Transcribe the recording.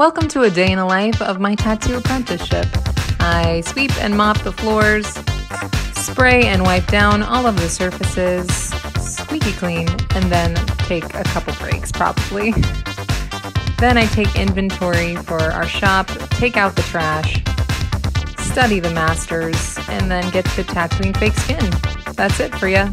Welcome to a day in the life of my tattoo apprenticeship. I sweep and mop the floors, spray and wipe down all of the surfaces, squeaky clean, and then take a couple breaks probably. Then I take inventory for our shop, take out the trash, study the masters, and then get to tattooing fake skin. That's it for you.